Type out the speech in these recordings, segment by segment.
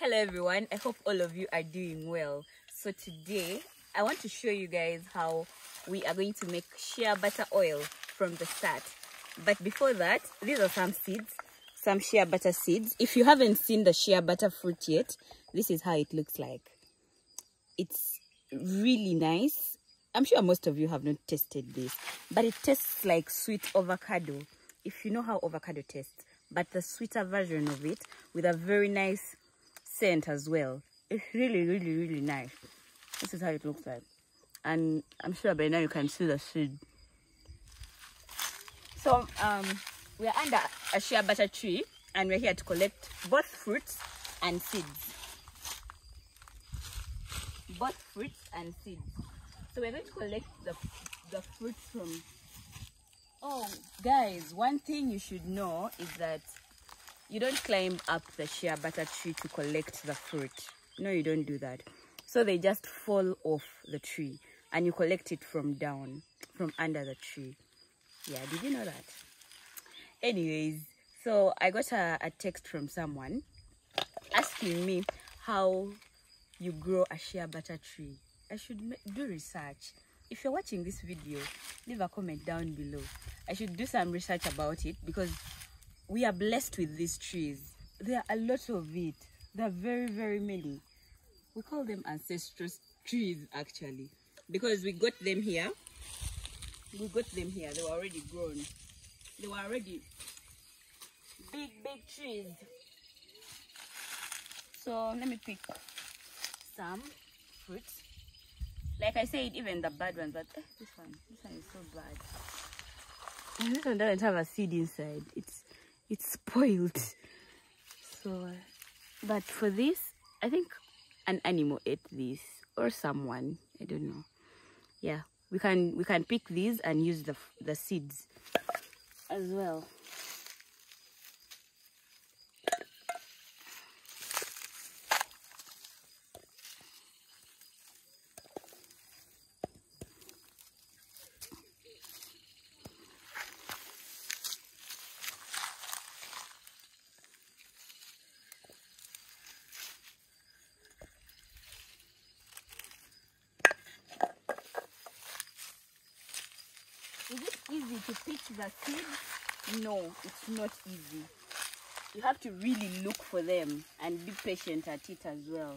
Hello everyone, I hope all of you are doing well. So today I want to show you guys how we are going to make shea butter oil from the start. But before that, these are some seeds, some shea butter seeds. If you haven't seen the shea butter fruit yet, this is how it looks like. It's really nice. I'm sure most of you have not tasted this, but it tastes like sweet avocado. If you know how avocado tastes, but the sweeter version of it with a very nice scent as well. It's really, really, really nice. This is how it looks like. And I'm sure by now you can see the seed. So um, we're under a shea butter tree and we're here to collect both fruits and seeds. Both fruits and seeds. So we're going to collect the, the fruits from... Oh, guys, one thing you should know is that you don't climb up the shea butter tree to collect the fruit. No, you don't do that. So they just fall off the tree and you collect it from down, from under the tree. Yeah, did you know that? Anyways, so I got a, a text from someone asking me how you grow a shea butter tree. I should do research. If you're watching this video, leave a comment down below. I should do some research about it because we are blessed with these trees. There are a lot of it. There are very, very many. We call them ancestral trees actually because we got them here. We got them here. They were already grown. They were already big, big trees. So let me pick some fruits. Like I said, even the bad ones, but eh, this one, this one is so bad. And this one doesn't have a seed inside. It's it's spoiled. So but for this i think an animal ate this or someone i don't know. Yeah we can we can pick these and use the the seeds as well Is it easy to pick the seeds? No, it's not easy. You have to really look for them and be patient at it as well.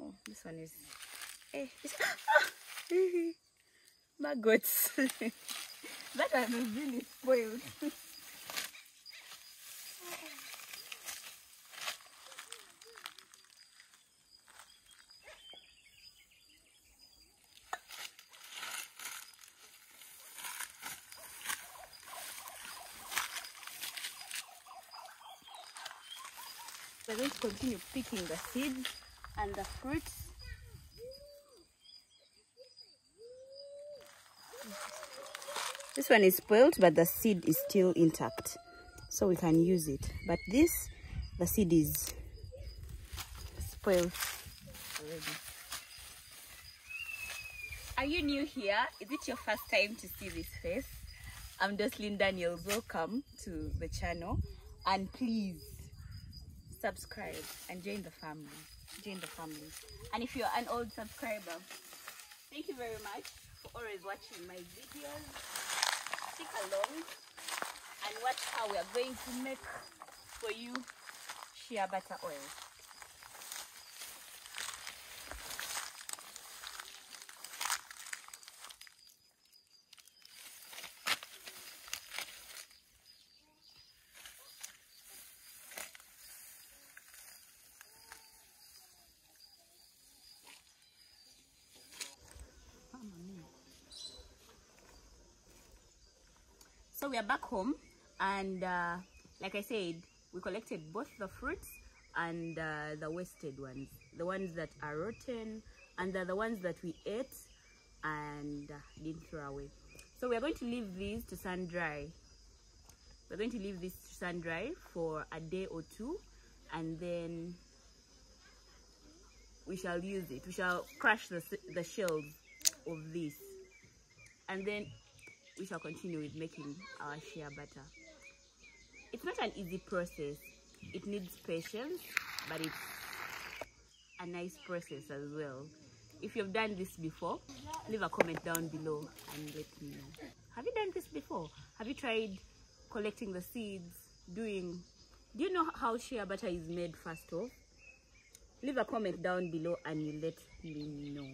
Oh, this one is... Hey, eh, maggots. that one is really spoiled. continue picking the seeds and the fruits. This one is spoiled, but the seed is still intact. So we can use it. But this, the seed is spoiled already. Are you new here? Is it your first time to see this face? I'm Doslyne Daniels. Welcome to the channel. And please subscribe and join the family. Join the family. And if you're an old subscriber thank you very much for always watching my videos. Stick along and watch how we are going to make for you shea butter oil so we are back home and uh, like i said we collected both the fruits and uh, the wasted ones. The ones that are rotten and the, the ones that we ate and uh, didn't throw away. So we are going to leave these to sun dry. We're going to leave this to sun dry for a day or two and then we shall use it. We shall crush the, the shells of this and then we shall continue with making our shea butter it's not an easy process. It needs patience, but it's a nice process as well. If you've done this before, leave a comment down below and let me know. Have you done this before? Have you tried collecting the seeds, doing... Do you know how shea butter is made first off? Leave a comment down below and you let me know.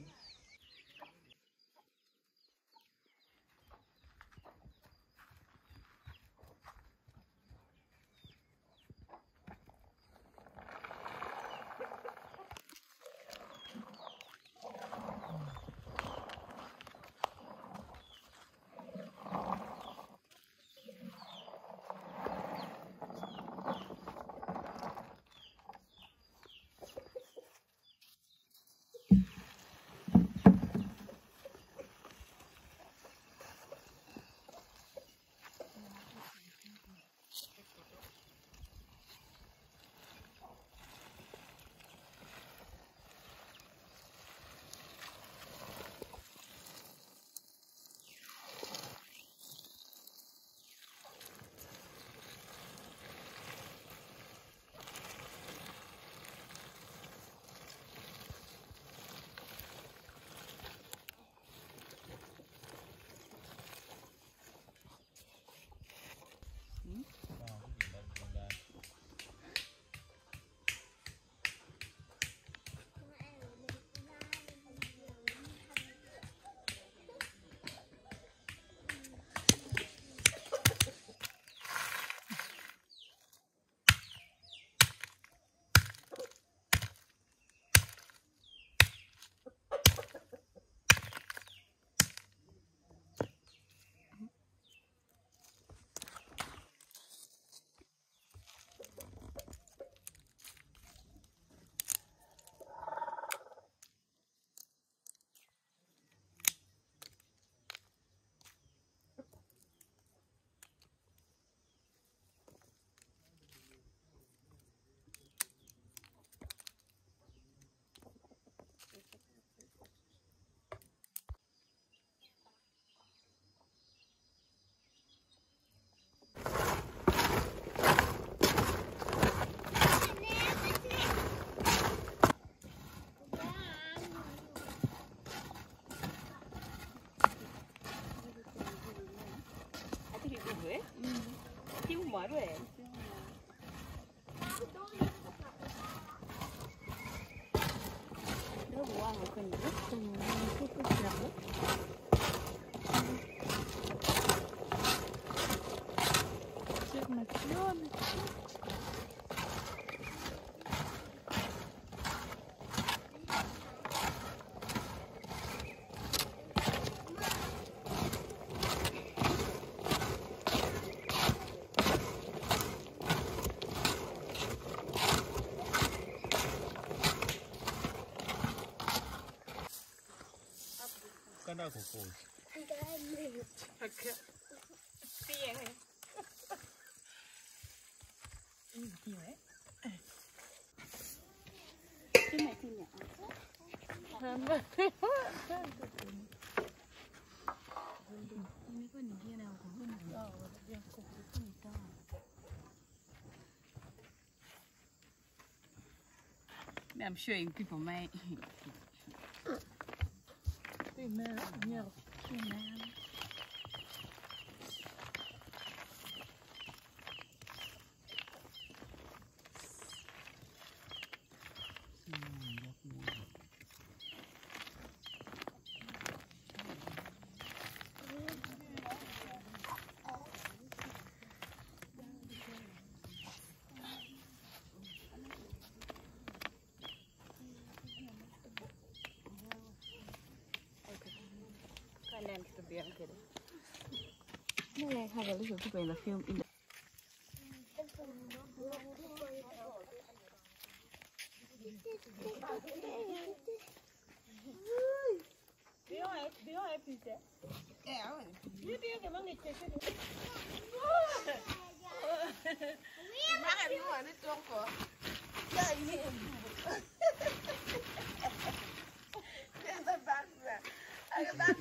Thiếu mỡ rồi. Nó qua một phần rất từng cái cái I'm showing people my Can't to be okay. No, like have a little people in the film in the Ako like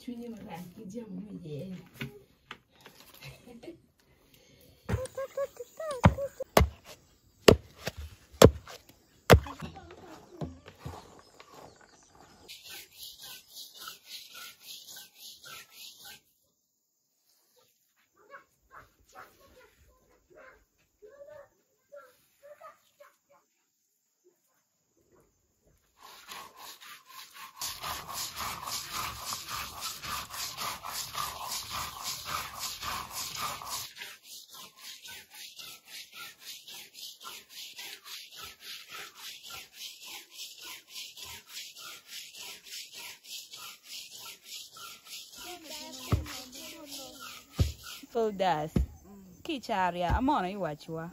去你们看，给姐妹们爷爷。das kicharia amona iwachwa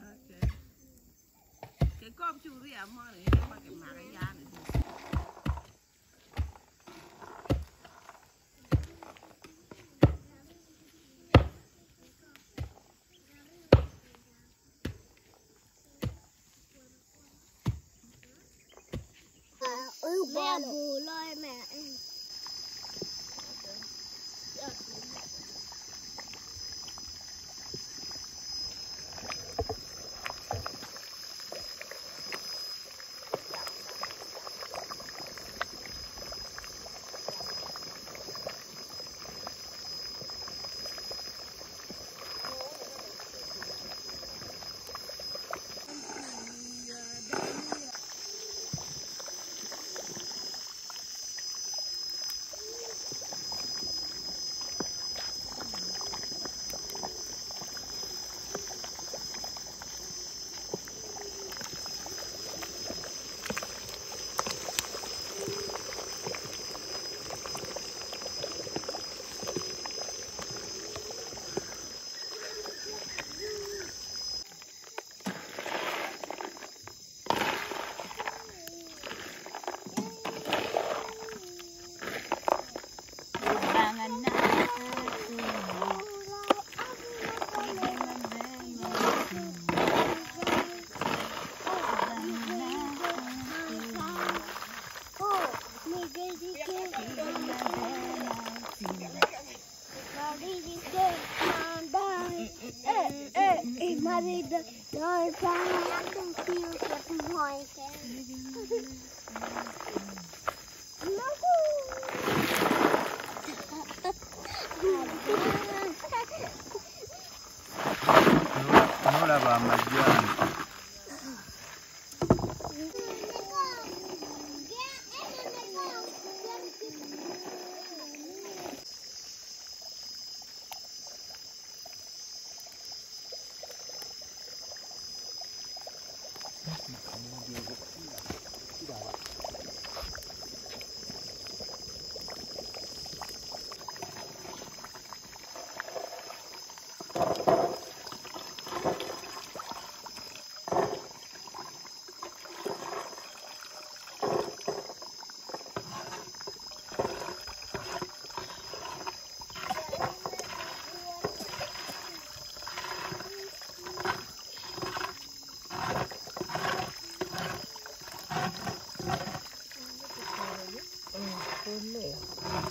真累啊。